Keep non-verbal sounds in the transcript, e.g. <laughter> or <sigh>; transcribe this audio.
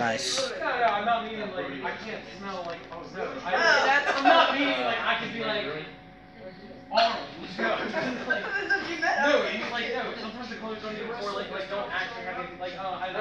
Nice. I'm not meaning like I can't smell like oh no. I, that's, I'm not meaning like I could be like Arnold. No, <laughs> like, no, like no. Sometimes the clothes don't even or like like don't act like I like uh, I.